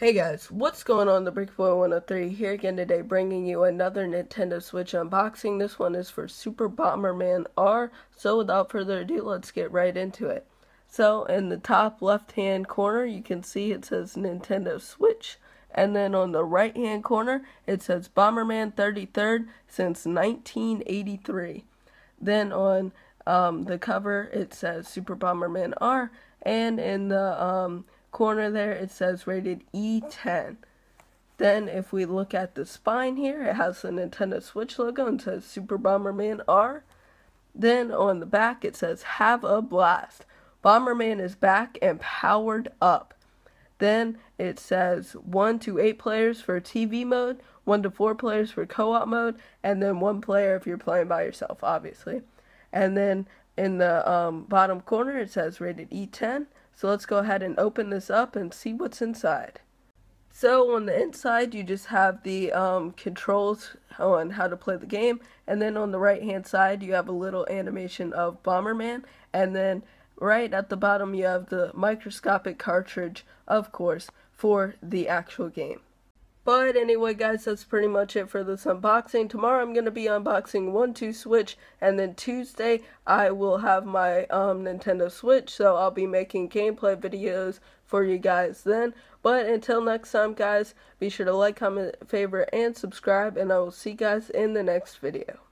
Hey guys, what's going on? The Brick Boy 103 here again today, bringing you another Nintendo Switch unboxing. This one is for Super Bomberman R. So without further ado, let's get right into it. So in the top left-hand corner, you can see it says Nintendo Switch, and then on the right-hand corner, it says Bomberman 33rd since 1983. Then on um, the cover, it says Super Bomberman R, and in the um, corner there it says rated E10. Then if we look at the spine here, it has the Nintendo Switch logo and says Super Bomberman R. Then on the back it says Have a Blast. Bomberman is back and powered up. Then it says 1 to 8 players for TV mode, 1 to 4 players for co op mode, and then 1 player if you're playing by yourself, obviously. And then in the um, bottom corner it says rated E10. So let's go ahead and open this up and see what's inside. So on the inside you just have the um, controls on how to play the game and then on the right hand side you have a little animation of Bomberman and then right at the bottom you have the microscopic cartridge of course for the actual game. But anyway, guys, that's pretty much it for this unboxing. Tomorrow I'm going to be unboxing 1-2 Switch, and then Tuesday I will have my um, Nintendo Switch, so I'll be making gameplay videos for you guys then. But until next time, guys, be sure to like, comment, favorite, and subscribe, and I will see you guys in the next video.